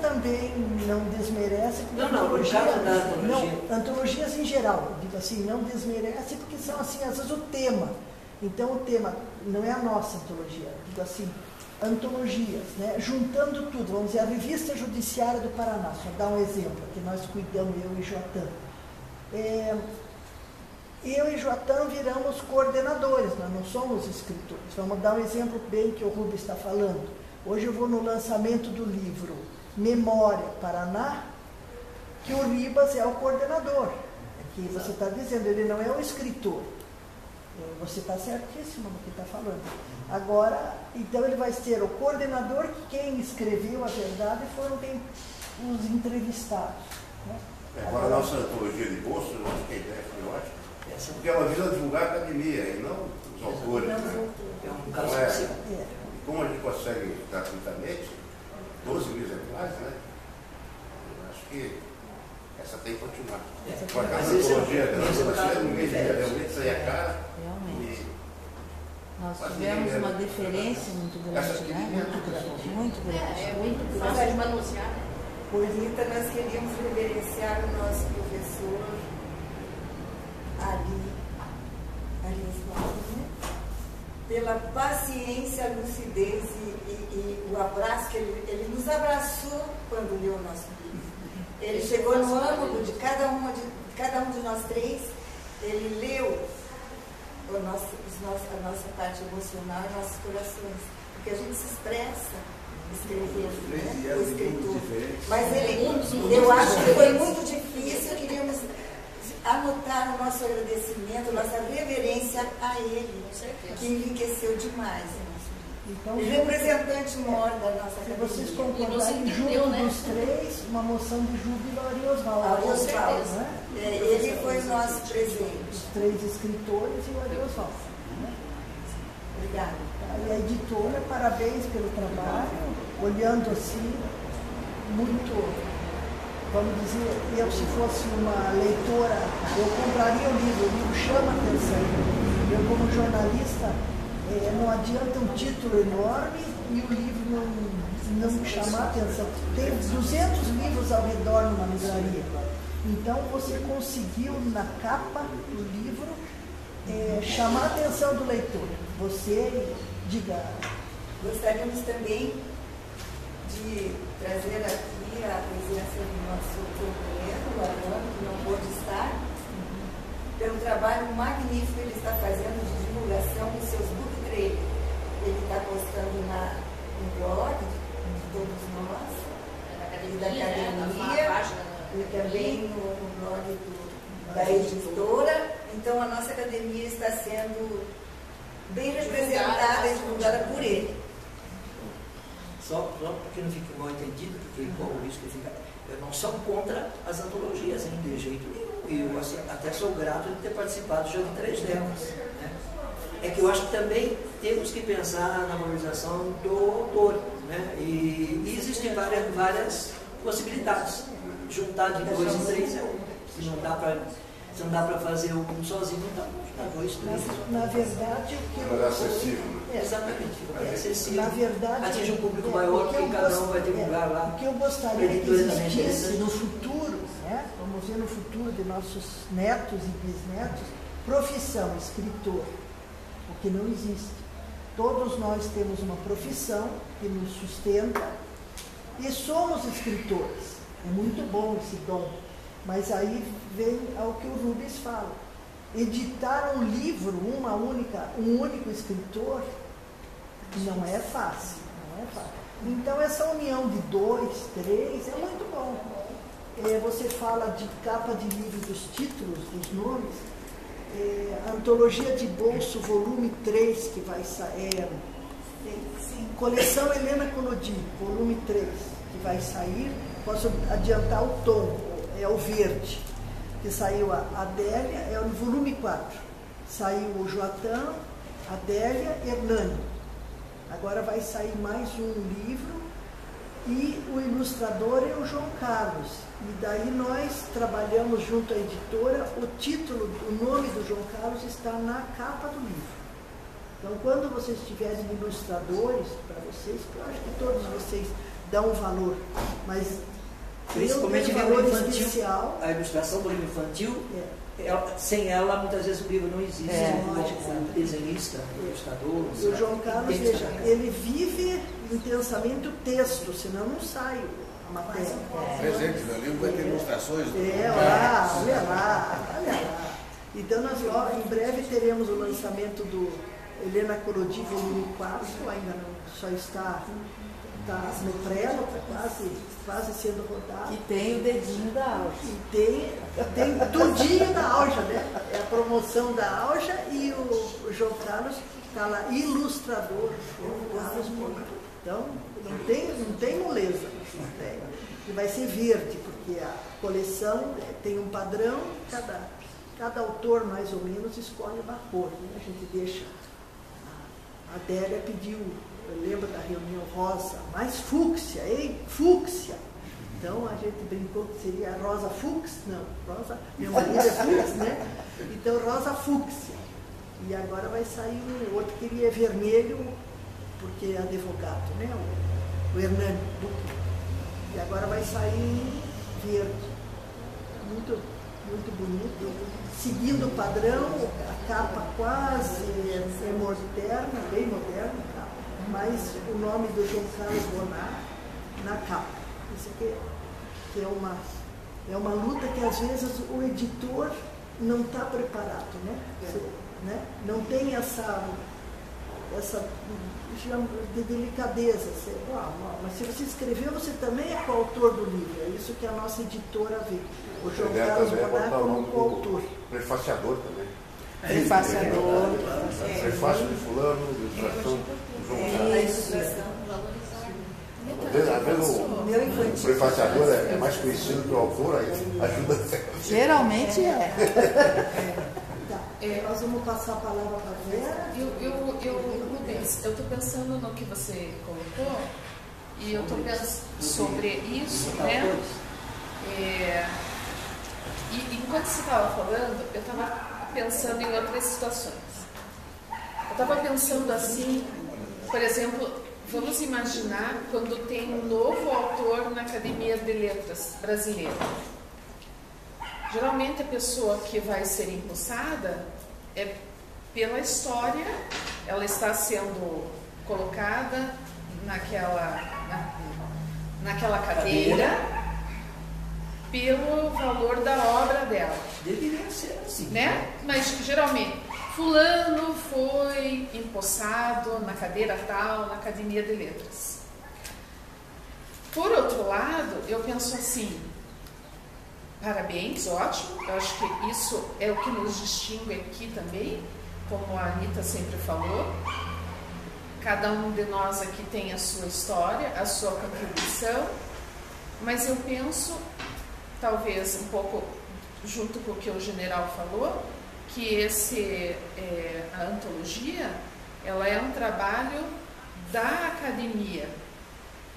também não desmerece, não, não, antologia, antologia. Não, antologias em geral, digo assim, não desmerece porque são assim, às vezes o tema. Então o tema não é a nossa antologia, digo assim, antologias, né? juntando tudo, vamos dizer, a Revista Judiciária do Paraná, só dar um exemplo, que nós cuidamos, eu e Joatan. É, eu e Joatan viramos coordenadores, nós não somos escritores. Vamos dar um exemplo bem que o Rubens está falando. Hoje eu vou no lançamento do livro Memória Paraná, que o Ribas é o coordenador. É que você está dizendo, ele não é o escritor. É, você está certíssimo no que está falando. Agora, então ele vai ser o coordenador que quem escreveu a verdade foram quem, os entrevistados. Né? É, agora, a nossa antologia de bolso, eu acho que a ideia foi ótima. Porque ela visa divulgar a academia e não os autores. Né? É um caso então, é, é. Como a gente consegue gratuitamente, 12 mil exemplares, né? Eu acho que essa tem que continuar. É, Com a antologia, é no mês de realmente sair a cara. Realmente. Nós tivemos uma deferência muito grande, né? Muito grande, muito grande. É, muito grande. Fácil de manusear, né? Pois Rita, nós queríamos reverenciar o nosso professor Ali, Ali né? Pela paciência, lucidez e, e, e, o abraço que ele, ele nos abraçou quando leu o nosso livro. Ele chegou no âmago de cada, uma de, cada um de nós três, ele leu o nosso, nosso, a nossa parte emocional e nossos corações. Porque a gente se expressa escrevendo, né? o escritor. Mas ele, eu acho que foi muito difícil, queríamos anotar o nosso agradecimento, nossa reverência a ele, que enriqueceu demais. Então, o representante maior da nossa Se vocês concordarem, junto né? dos três, uma moção de júbilo a Ariosvaldo. Ariosvaldo, né? É, ele foi o nosso presente. Os três escritores e o Ariosvaldo. Né? Obrigada. E a editora, parabéns pelo trabalho, olhando assim, muito, vamos dizer, eu se fosse uma leitora, eu compraria o livro, o livro chama atenção. Eu como jornalista é, não adianta um título enorme e o livro não, não chamar atenção. Tem 200 livros ao redor numa livraria. Então você conseguiu na capa do livro é, chamar a atenção do leitor. Você, diga. Gostaríamos também de trazer aqui a presença do nosso companheiro, o Armando, que não pôde estar, pelo trabalho magnífico que ele está fazendo de divulgação dos seus book ele está postando na, no blog de todos nós, e da academia, e também no, no blog do, da editora. Então a nossa academia está sendo bem representada e divulgada por ele. Só, só porque não fique mal entendido, porque qual o risco fica. Eu não sou contra as antologias, hein, de jeito nenhum. Eu assim, até sou grato de ter participado já de três delas é que eu acho que também temos que pensar na valorização do autor. Né? E, e existem várias, várias possibilidades. Juntar de dois em três é um. Se não dá para se não dá para fazer um sozinho, então dá dois, três. Na, na verdade, o que. É acessível. É, exatamente, é acessível. Na verdade. Atinge um público é, maior, porque cada um vai divulgar é, lá. O que eu gostaria que existisse no futuro, né? vamos ver no futuro de nossos netos e bisnetos, profissão, escritor que não existe. Todos nós temos uma profissão que nos sustenta e somos escritores. É muito bom esse dom. Mas aí vem ao que o Rubens fala. Editar um livro, uma única, um único escritor, não é fácil. Não é fácil. Então essa união de dois, três, é muito bom. É, você fala de capa de livro dos títulos, dos nomes, é, Antologia de Bolso, volume 3, que vai sair. É, coleção Helena Conodi, volume 3, que vai sair. Posso adiantar o tom, é o verde, que saiu a Adélia, é o volume 4. Saiu o Joatã, Adélia Hernani. Agora vai sair mais um livro e o ilustrador é o João Carlos. E daí nós trabalhamos junto à editora, o título, o nome do João Carlos está na capa do livro. Então, quando vocês tiverem ilustradores para vocês, eu acho que todos vocês um valor, mas principalmente o livro infantil, especial, a ilustração do livro infantil, é. ela, sem ela muitas vezes o livro não existe, é, como desenhista, ilustrador. E o João Carlos, veja, ele vive intensamente o texto, senão não sai a matéria. É. Presente, no livro vai ter ilustrações. É, olha lá, olha lá, olha lá. Então nós ó, em breve teremos o lançamento do Helena Corodi, volume 4, ainda não, só está está no prelo, está quase, quase sendo rodado. E tem o dedinho da Alja. E tem, tem tudinho da Alja, né? É a promoção da Alja e o, o João Carlos está lá, ilustrador, João Carlos muito. Então, não tem, não tem moleza, não tem. E vai ser verde, porque a coleção tem um padrão, cada, cada autor mais ou menos escolhe uma cor. Né? A gente deixa. A Adélia pediu eu lembro da reunião rosa, mais fúcsia, hein? Fúcsia. Então a gente brincou que seria rosa fux, não, rosa, meu marido é fux, né? Então rosa fúcsia. E agora vai sair um outro que queria vermelho, porque é advogado, né? O, o Hernani Duque. E agora vai sair verde. Muito, muito bonito. Seguindo o padrão, a capa quase é moderna, bem moderna mas o nome do João Carlos Bonar na capa. Isso aqui que é uma, é uma luta que às vezes o editor não está preparado, né? Você, né? Não tem essa, essa de delicadeza. Você, ah, mas se você escreveu, você também é coautor do livro. É isso que a nossa editora vê. O João Carlos Bonar como coautor. Prefaciador também. Prefaciador. Prefácio de fulano, ilustração é, às vezes o, prefaciador é, é, mais conhecido que o autor, aí ajuda até. Geralmente é. Tá. é. Nós vamos passar a palavra para a Vera. Eu estou eu, eu, eu pensando no que você colocou e eu estou pensando sobre isso, né? É, e enquanto você estava falando, eu estava pensando em outras situações. Eu estava pensando assim, por exemplo, vamos imaginar quando tem um novo autor na Academia de Letras brasileira. Geralmente a pessoa que vai ser impulsada é pela história, ela está sendo colocada naquela, na, naquela cadeira pelo valor da obra dela. Deveria ser assim. Né? Mas geralmente Fulano foi empossado na cadeira tal, na Academia de Letras. Por outro lado, eu penso assim: parabéns, ótimo, eu acho que isso é o que nos distingue aqui também, como a Anitta sempre falou. Cada um de nós aqui tem a sua história, a sua contribuição, mas eu penso, talvez um pouco junto com o que o general falou, que esse, é, a antologia ela é um trabalho da academia.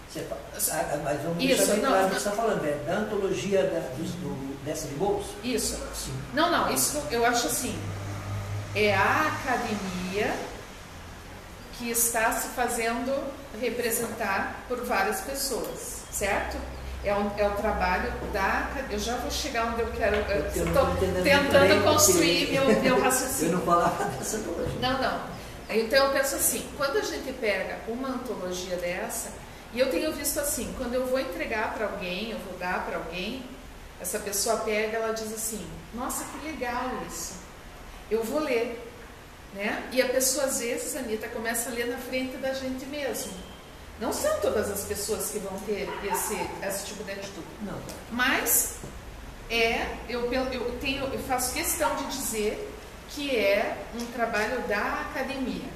Você, ah, mas vamos Isso, deixar claro o que você está falando, é da antologia da, do, do, dessa de bolsa? Isso. Sim. Não, não, isso eu acho assim, é a academia que está se fazendo representar por várias pessoas, certo? É o, é trabalho da. Eu já vou chegar onde eu quero. Eu estou tentando construir meu, meu raciocínio. Eu não falava dessa antologia. Não, não. Então eu penso assim: quando a gente pega uma antologia dessa, e eu tenho visto assim, quando eu vou entregar para alguém, eu vou dar para alguém, essa pessoa pega ela diz assim: nossa, que legal isso. Eu vou ler. Né? E a pessoa, às vezes, Anitta, começa a ler na frente da gente mesmo. Não são todas as pessoas que vão ter esse, esse tipo de atitude. Não. Mas é, eu, eu, tenho, eu faço questão de dizer que é um trabalho da academia.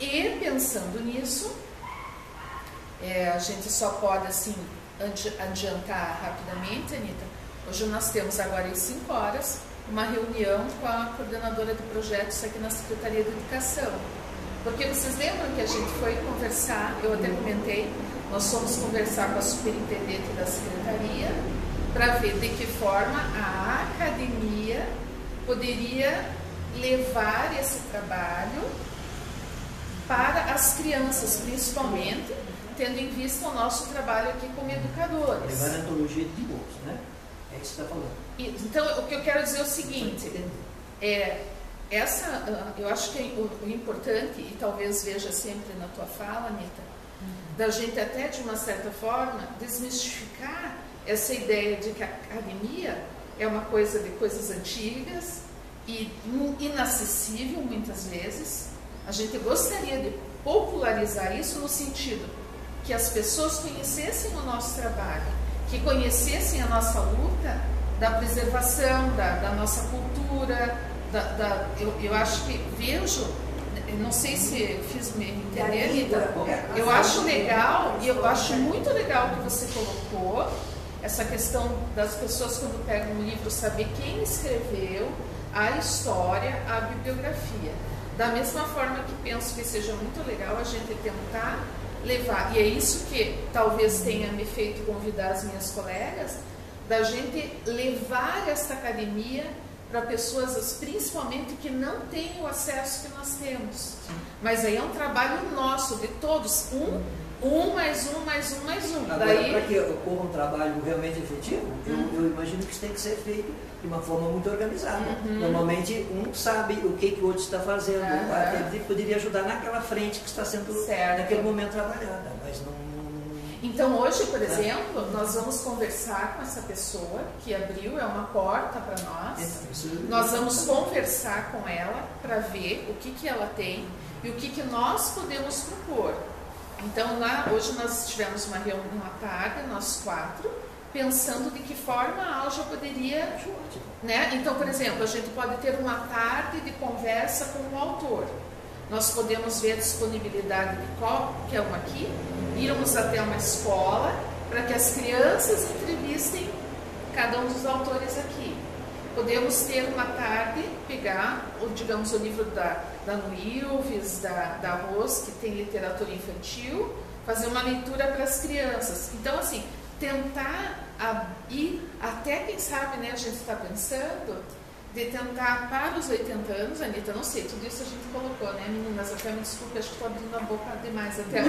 E pensando nisso, é, a gente só pode assim adiantar rapidamente, Anitta. Hoje nós temos agora às 5 horas uma reunião com a coordenadora de projetos aqui na Secretaria de Educação porque vocês lembram que a gente foi conversar, eu até comentei, nós fomos conversar com a superintendente da secretaria para ver de que forma a academia poderia levar esse trabalho para as crianças, principalmente, tendo em vista o nosso trabalho aqui como educadores. Levar a antologia de bolsa, né? É isso que você está falando. Então, o que eu quero dizer é o seguinte, é, essa, ah, eu acho que o, o, importante, e talvez veja sempre na tua fala, Anitta, uhum. da gente até de uma certa forma desmistificar essa ideia de que a academia é uma coisa de coisas antigas e inacessível muitas vezes. A gente gostaria de popularizar isso no sentido que as pessoas conhecessem o nosso trabalho, que conhecessem a nossa luta da preservação da, da nossa cultura, da, da, eu, eu acho que vejo, não sei se fiz me entender, Rita, eu acho legal, e eu acho muito legal que você colocou essa questão das pessoas quando pegam um livro saber quem escreveu, a história, a bibliografia. Da mesma forma que penso que seja muito legal a gente tentar levar, e é isso que talvez tenha me feito convidar as minhas colegas, da gente levar esta academia para pessoas, principalmente que não têm o acesso que nós temos. Mas aí é um trabalho nosso, de todos. Um, um mais um, mais um, mais um. Agora, Daí... para que ocorra um trabalho realmente efetivo, uhum. eu, eu, imagino que isso tem que ser feito de uma forma muito organizada. Uhum. Normalmente, um sabe o que, que o outro está fazendo. Uhum. Ele poderia ajudar naquela frente que está sendo, certo. naquele momento, trabalhada. Mas não então hoje, por exemplo, nós vamos conversar com essa pessoa que abriu, é uma porta para nós. Nós vamos conversar com ela para ver o que, que ela tem e o que, que nós podemos propor. Então lá, hoje nós tivemos uma reunião à tarde, nós quatro, pensando de que forma a Alja poderia. Né? Então, por exemplo, a gente pode ter uma tarde de conversa com o autor. Nós podemos ver a disponibilidade de qualquer um aqui, irmos até uma escola para que as crianças entrevistem cada um dos autores aqui. Podemos ter uma tarde, pegar, digamos, o livro da, da Nuilves, da, da Ros, que tem literatura infantil, fazer uma leitura para as crianças. Então, assim, tentar ir até, quem sabe, né, a gente está pensando, de tentar para os 80 anos, Anitta, não sei, tudo isso a gente colocou, né, meninas? Até me desculpe, acho que estou abrindo a boca demais até.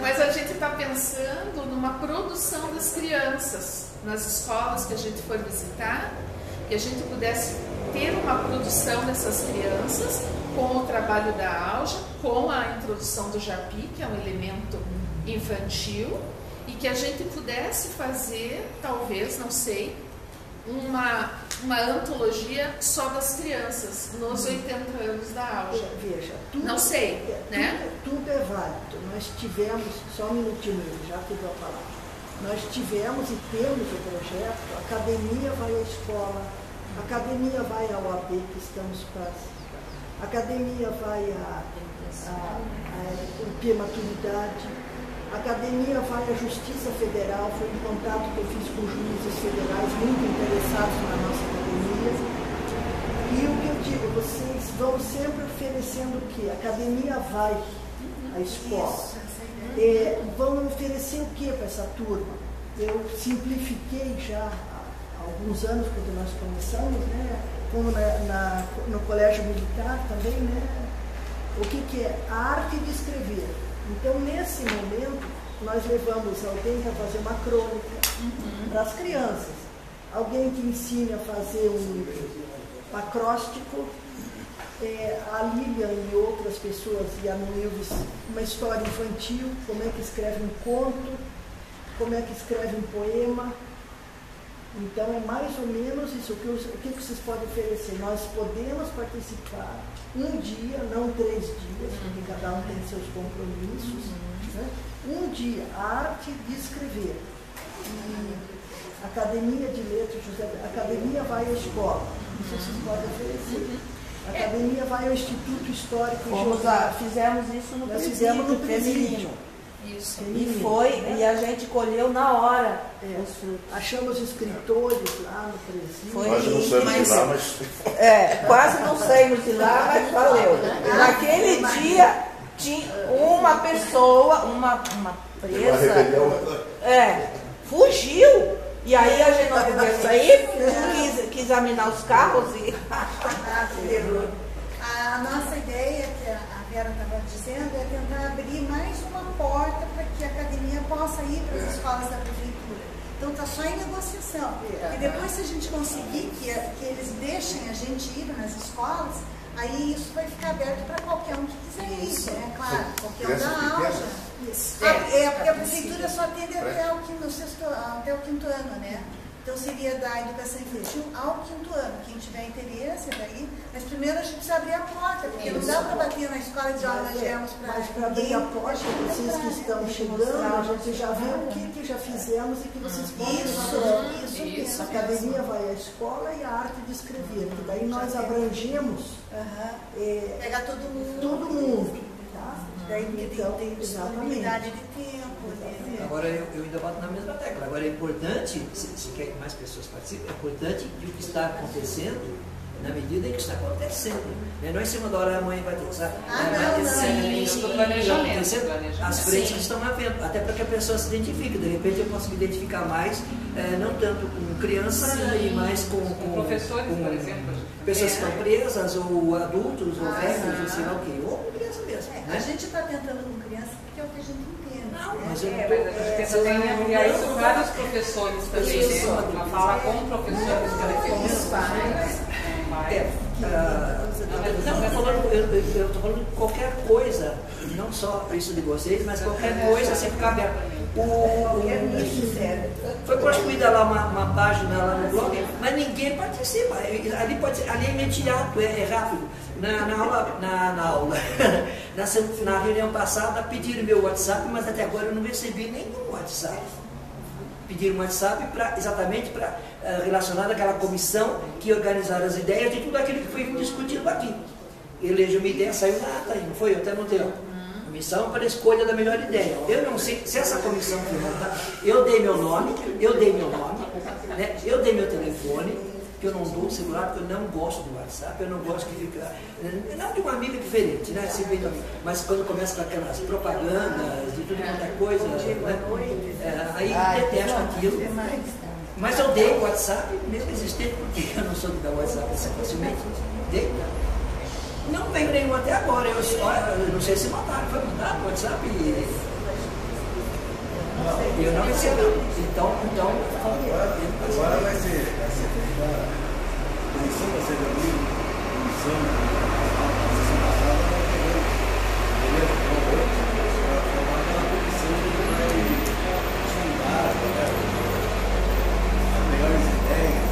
Mas a gente está pensando numa produção das crianças nas escolas que a gente for visitar, que a gente pudesse ter uma produção dessas crianças com o trabalho da Alja, com a introdução do Japi, que é um elemento infantil, e que a gente pudesse fazer, talvez, não sei, uma, uma antologia só das crianças nos 80 uhum. anos da Alja. Veja, tudo, não sei, é, né? Tudo, tudo, é válido. Nós tivemos, só um minutinho, já que a palavra. Nós tivemos e temos o projeto Academia vai à escola, Academia vai ao OAB, que estamos quase. Academia vai à, à, à, à maturidade a academia vai à Justiça Federal, foi um contato que eu fiz com juízes federais muito interessados na nossa academia. E o que eu digo, vocês vão sempre oferecendo o quê? A academia vai à escola. É, vão oferecer o que para essa turma? Eu simplifiquei já há alguns anos, quando nós começamos, né? como na, na, no colégio militar também, né? o que, que é? A arte de escrever então, nesse momento, nós levamos alguém para fazer uma crônica uhum. para as crianças, alguém que ensine a fazer um acróstico, é, a Lilian e outras pessoas, e a Nuilves, uma história infantil, como é que escreve um conto, como é que escreve um poema. Então é mais ou menos isso. O que, o que vocês podem oferecer? Nós podemos participar um dia, não três dias, porque cada um tem seus compromissos. Né? Um dia, a arte de escrever. E Academia de Letras, José, Academia vai à escola. Isso vocês podem oferecer. A academia vai ao Instituto Histórico Fomos a, Fizemos isso no Nós fizemos no presídio. Isso. E foi, né? e a gente colheu na hora é. os frutos. Achamos escritores lá no presídio. Foi quase não saímos de lá, mas. É, quase não saímos de lá, mas valeu. E naquele dia tinha uma pessoa, uma, uma presa. É, fugiu. E aí a gente não podia sair, quis, quis examinar os carros e. a nossa ideia, que a Vera estava dizendo, é tentar abrir mais uma porta para que a academia possa ir para as escolas da prefeitura. Então está só em negociação. E depois se a gente conseguir que, que eles deixem a gente ir nas escolas, aí isso vai ficar aberto para qualquer um que quiser isso. ir, né? Claro, qualquer um da aula. Isso. É, é, porque a prefeitura só atende até o quinto, sexto, até o quinto ano, né? Então seria da educação infantil ao quinto ano. Quem tiver interesse é daí. Mas primeiro a gente precisa abrir a porta, porque Isso. não dá para bater na escola e dizer, olha, nós viemos para. Mas para abrir a porta, vocês que estão chegando, a gente já viu o que, que já fizemos e que vocês podem isso, fazer. Isso, isso, A academia vai à escola e a arte de escrever. Que daí nós abrangemos. Uhum. É, Pega todo mundo. Todo mundo. Daí tem de tempo. Agora eu, eu, ainda bato na mesma tecla. Agora é importante, se, se quer que mais pessoas participem, é importante que o que está acontecendo, na medida em que está acontecendo. Né? Não é em cima da hora a mãe vai ter que ah, não, não, planejamento, as frentes Sim. estão havendo, até para que a pessoa se identifique. De repente eu posso me identificar mais, é, não tanto com crianças, e mais com, com, professores, com por exemplo. Pessoas que estão presas, ou adultos, ou ah, velhos, ou sei lá o quê, ou criança mesmo. É, né? A gente está tentando com criança porque é o que a gente não, mas eu é, mas a gente tenta também isso vários professores também, né? Uma fala com professores que é, não, eu estou falando de qualquer coisa, não só isso de vocês, mas qualquer coisa sempre cabe o, o, foi construída lá uma, uma, página lá no blog, mas ninguém participa. Ali, pode ser, ali é imediato, é, é rápido. Na, na, aula, na, na aula na, na reunião passada pediram meu WhatsApp, mas até agora eu não recebi nenhum WhatsApp. Pediram WhatsApp pra, exatamente para eh, relacionar aquela comissão que organizaram as ideias de tudo aquilo que foi discutido aqui. Elejo uma ideia, saiu nada aí, não foi? Eu até não tenho. Comissão para a escolha da melhor ideia. Eu não sei se essa comissão foi montada. Eu dei meu nome, eu dei meu nome, né? eu dei meu telefone, que eu não dou celular porque eu não gosto do WhatsApp, eu não gosto que fica. Não de uma amiga diferente, né? Se vem mas quando começa com aquelas propagandas de tudo quanto é coisa, né? É, aí detesto aquilo. Mas eu dei o WhatsApp, mesmo existente, porque eu não sou de dar WhatsApp assim facilmente. Dei. Não veio nenhum até agora. Eu, eu não sei se mandaram, foi mandado o WhatsApp. E, eu não recebi. Então, então. Agora, vai ser, vai ser a passada, vai que vai? as melhores ideias.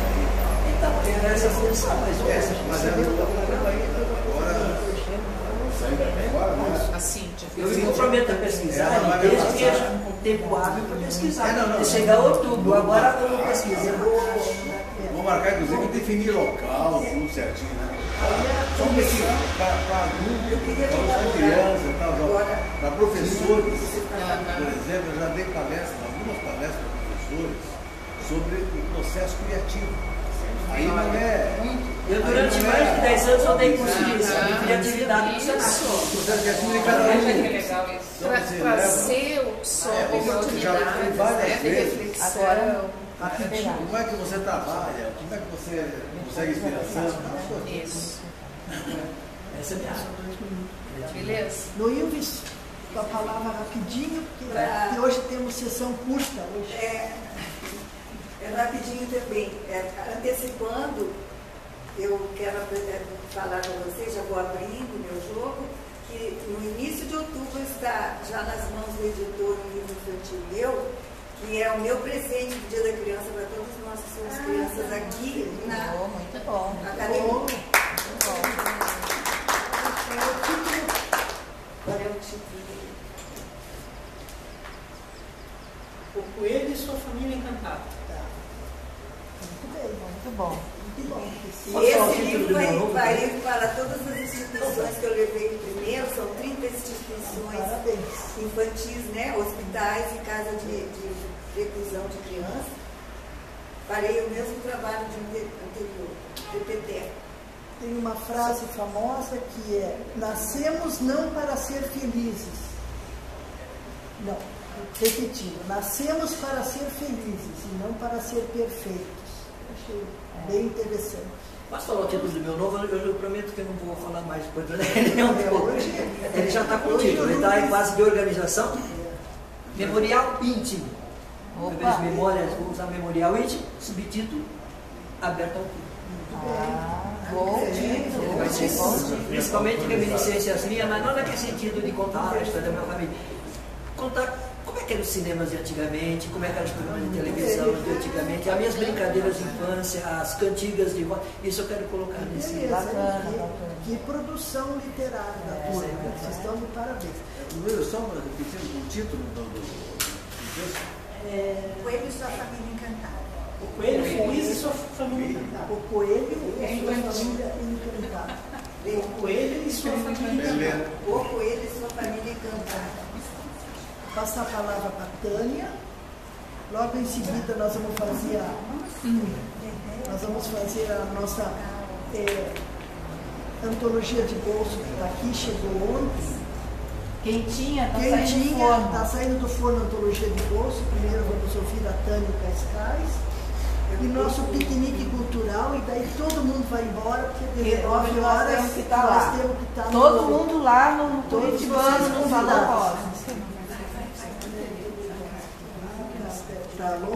Então, era essa função, mas essa. Mas muito agora. Assim, eu me comprometo a pesquisar desde que haja um tempo hábil para pesquisar. É, não, não, chegar outubro, agora eu vou pesquisar. Vou marcar, inclusive, definir local, tudo certinho, né? Só para adultos, para crianças, para professores, por exemplo, eu já dei palestra, algumas palestras para professores sobre o processo criativo. Aí não é. Eu durante mais de 10 anos eu dei curso de criatividade. Para ser só oportunidades, né, de reflexão. Agora, como é que você trabalha? Como é que você consegue inspiração? Isso. Essa é a minha Beleza? No Ilves, com a palavra rapidinho, porque hoje temos sessão curta. Hoje. É é rapidinho também, é, antecipando, eu quero é, falar com vocês, já vou abrindo meu jogo, que no início de outubro está já nas mãos do editor um livro infantil meu, que é o meu presente do Dia da Criança para todas as nossas ah, crianças aqui na bom, muito bom. academia. Muito bom. Qual é o título? O Coelho e sua família encantada muito bom. Muito bom. E esse livro vai, vai para todas as instituições que eu levei primeiro, são 30 instituições infantis, né? hospitais e casa de, de reclusão de crianças. Farei o mesmo trabalho de anterior, PPT. Tem uma frase famosa que é: Nascemos não para ser felizes. Não, repetindo: Nascemos para ser felizes e não para ser perfeitos achei bem interessante. Posso falar o título do meu novo? Eu, eu prometo que eu não vou falar mais depois. Ele, é um ele já está com o título, ele está em fase de organização. Memorial íntimo. De memórias, vou usar memorial íntimo, subtítulo aberto ao público. Ah, bom título. Vai ser, principalmente reminiscências minhas, mas não naquele sentido de contar a história da minha família. Contar é que eram os cinemas de antigamente, como é que eram os programas de televisão de antigamente, as minhas brincadeiras de infância, as cantigas de voz, isso eu quero colocar nesse Beleza, bacana, que, que, produção literária da é, turma, é, vocês estão de parabéns. Luiz, só repetindo o título do, do, do é, Coelho e sua família encantada. O coelho feliz e sua família encantada. O coelho e sua família encantada. O coelho e sua família encantada. O coelho e sua família encantada passar a palavra para a Tânia. Logo em seguida nós vamos fazer a, nós vamos fazer a nossa é, antologia de bolso que está aqui, chegou ontem. Quentinha, está saindo do forno. Está saindo do forno a antologia de bolso. Primeiro vamos ouvir a Tânia Cascais. E nosso piquenique cultural, e daí todo mundo vai embora, porque 19 horas nós temos que estar tá lá. Temos que estar todo mundo lá no Curitibano, no Salão Rosa. Estado